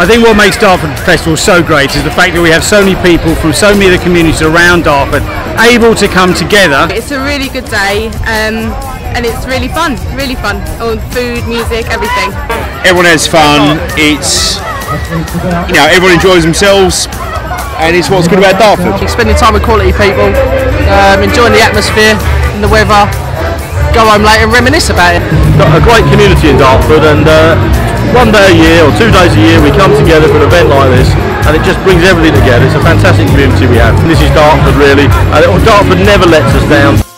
I think what makes Dartford Festival so great is the fact that we have so many people from so many of the communities around Dartford able to come together. It's a really good day um, and it's really fun, really fun. All food, music, everything. Everyone has fun. It's you know everyone enjoys themselves, and it's what's good about Dartford. spending time with quality people, um, enjoying the atmosphere and the weather. Go home later and reminisce about it. got a great community in Dartford and uh, one day a year or two days a year we come together for an event like this and it just brings everything together. It's a fantastic community we have. This is Dartford really and Dartford never lets us down.